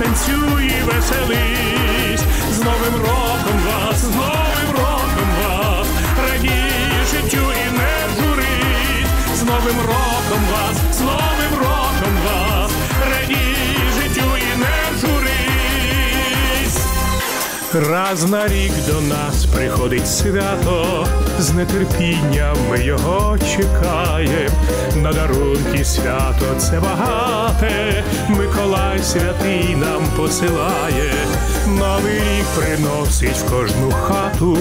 танцюй і веселись, з Новим роком вас, з Новим роком вас, радій життю і не журись, з Новим роком вас, з Новим роком вас, радій життю і не журись. Раз на рік до нас приходить свято, з нетерпінням ми його чекаєм. На дарунки свято це багате, Миколай святий нам посилає, новий рік приносить в кожну хату.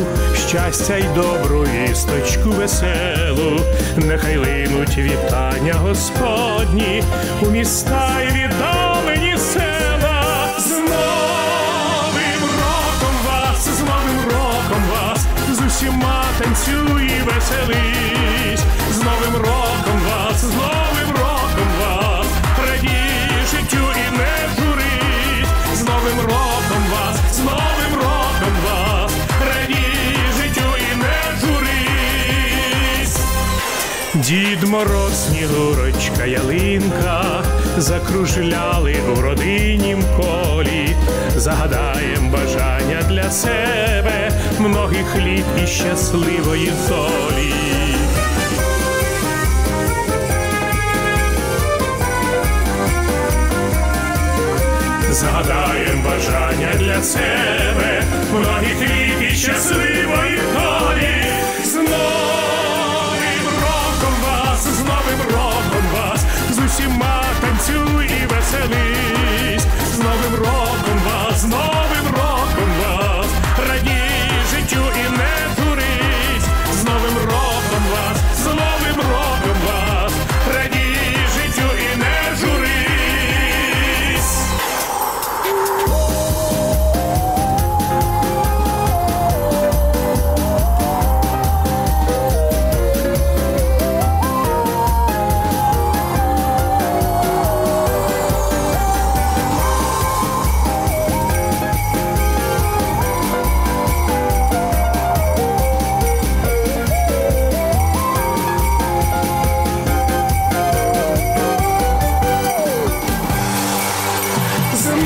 Щастя й добру вісточку веселу, нехай линуть вітання Господні. У міста й віддалені села. З Новим роком вас, з Новим роком вас, з усіма танцюй і веселись, з Новим з Новим роком вас, радій життю і не журись. Дід Мороз, Снігурочка, ялинка закружляли у родинім колі, загадаєм бажання для себе многих літ і щасливої долі. Загадаєм бажання для себе многих літ і щасливої долі. З З Новим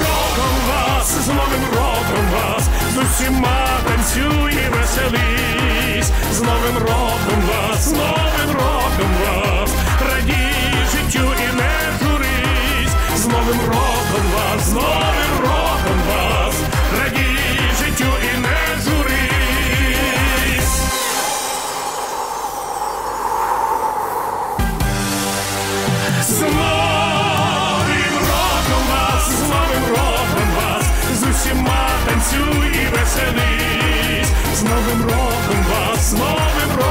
роком вас, з Новим роком вас, з усіма танцюй і веселись, з Новим роком вас, з Новим роком вас, радій життю і не журись, з Новим роком вас, з Новим роком вас, Знову Новим роком вас, з!